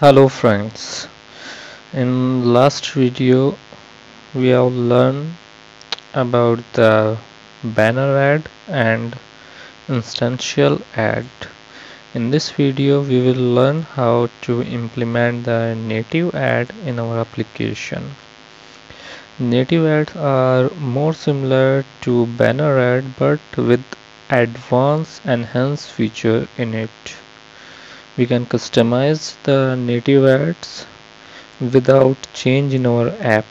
hello friends. In last video we have learned about the banner ad and interstitial ad. In this video we will learn how to implement the native ad in our application. Native ads are more similar to banner ad but with advanced enhanced feature in it we can customize the native ads without change in our app.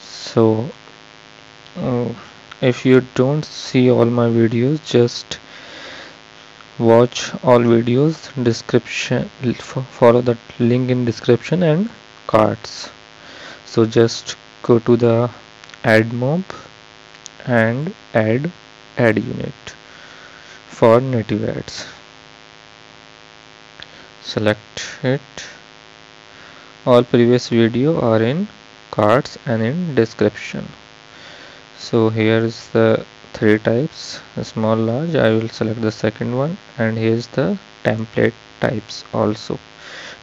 So uh, if you don't see all my videos just watch all videos description follow the link in description and cards. So just go to the AdMob and add ad unit for native ads select it. All previous video are in cards and in description. So here is the three types small large. I will select the second one and here's the template types also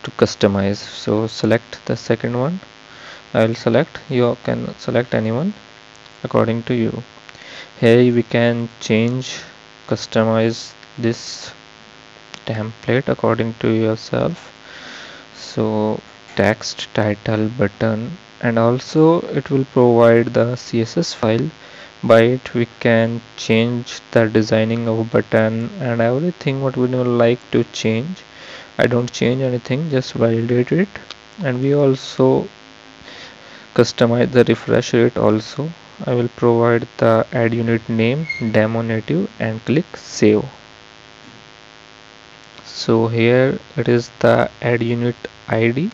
to customize. So select the second one. I will select you can select anyone according to you. Here we can change customize this template according to yourself. So text title button and also it will provide the css file. By it we can change the designing of button and everything what we would like to change. I don't change anything just validate it. And we also customize the refresh rate also. I will provide the ad unit name demo native and click save so here it is the ad unit id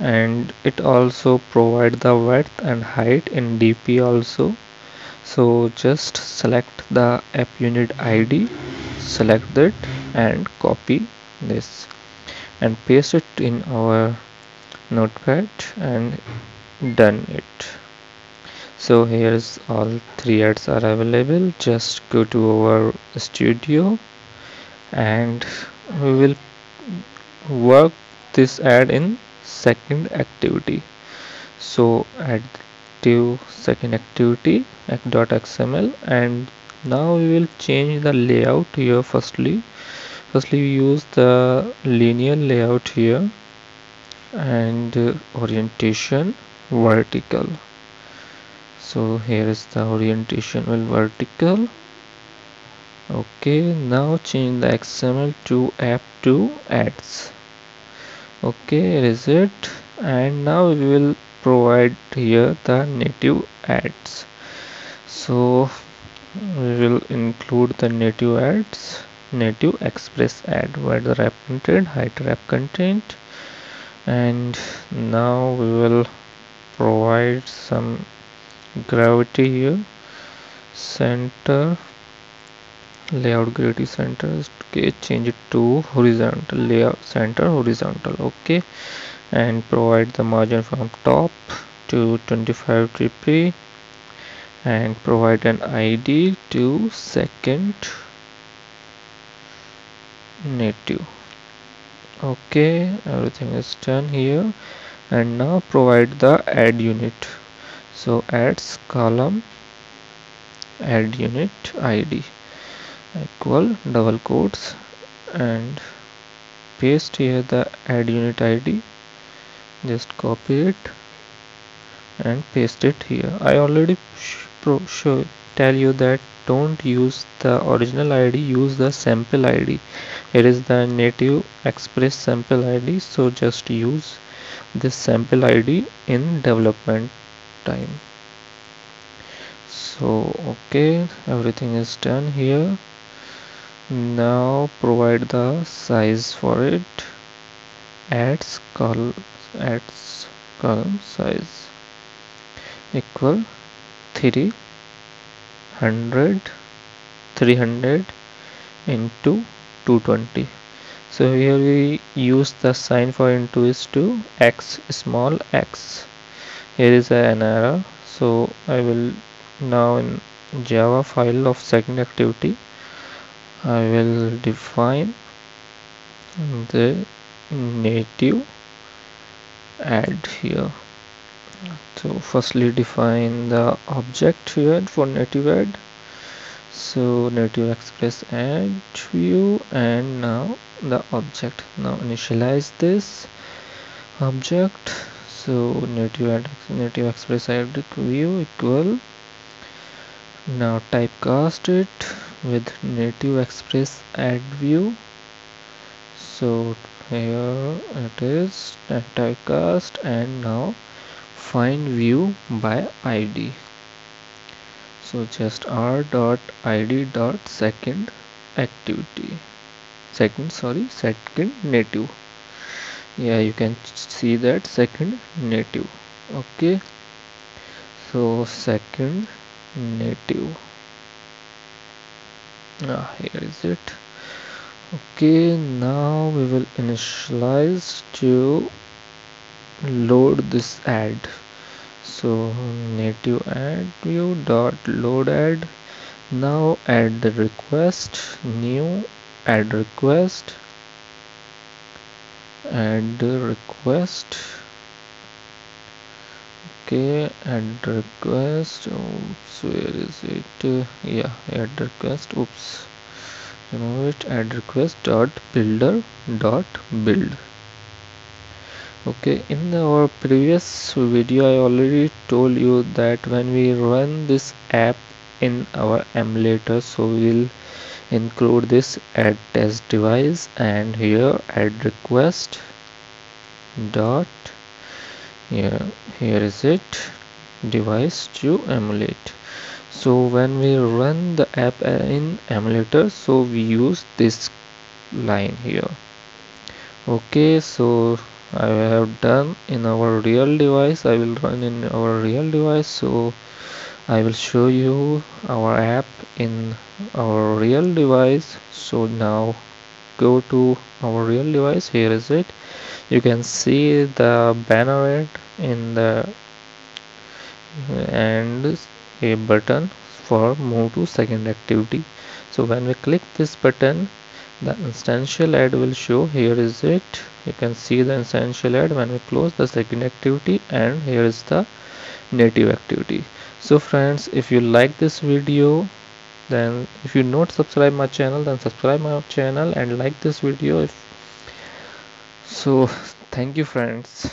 and it also provide the width and height in dp also. So just select the app unit id select it and copy this and paste it in our notepad and done it. So here's all three ads are available. Just go to our studio and we will work this ad in second activity. So active second activity act.xml and now we will change the layout here firstly. Firstly we use the linear layout here and uh, orientation vertical. So here is the orientation will vertical okay now change the xml to app to ads. Okay is it and now we will provide here the native ads. So we will include the native ads. Native express ad where the wrap content height wrap content. And now we will provide some gravity here. Center layout gravity center okay change it to horizontal layout center horizontal okay? And provide the margin from top to 25 dp and provide an id to second native okay? Everything is done here. And now provide the ad unit. So ads column ad unit id equal double quotes and paste here the ad unit id just copy it and paste it here. I already show tell you that don't use the original id use the sample id it is the native express sample id so just use this sample id in development time. So okay everything is done here now provide the size for it. Ads col ads column size equal 300 300 into 220 so here we use the sign for into is to x small x. Here is an error so i will now in java file of second activity I will define the native add here. So firstly define the object here for native add. So native express add view and now the object. Now initialize this object. So native add native express add view equal. Now typecast it with native express add view. So here it is typecast and now find view by id so just r dot id dot second activity. Second sorry second native. Yeah you can see that second native. Okay. So second native ah here is it. Okay now we will initialize to load this add so native add view dot load add now add the request new add request. Add request okay add request. Oops where is it? Yeah add request. Oops. Remove it. Add request dot builder dot build. Okay in our previous video i already told you that when we run this app in our emulator so we'll include this add test device and here add request dot here here is it. Device to emulate. So when we run the app in emulator so we use this line here. Okay so I have done in our real device. I will run in our real device. So I will show you our app in our real device. So now go to our real device. Here is it. You can see the banner ad in the and a button for move to second activity. So when we click this button the interstitial ad will show. Here is it. You can see the interstitial ad when we close the second activity and here is the native activity. So friends if you like this video then if you not subscribe my channel then subscribe my channel and like this video if so thank you friends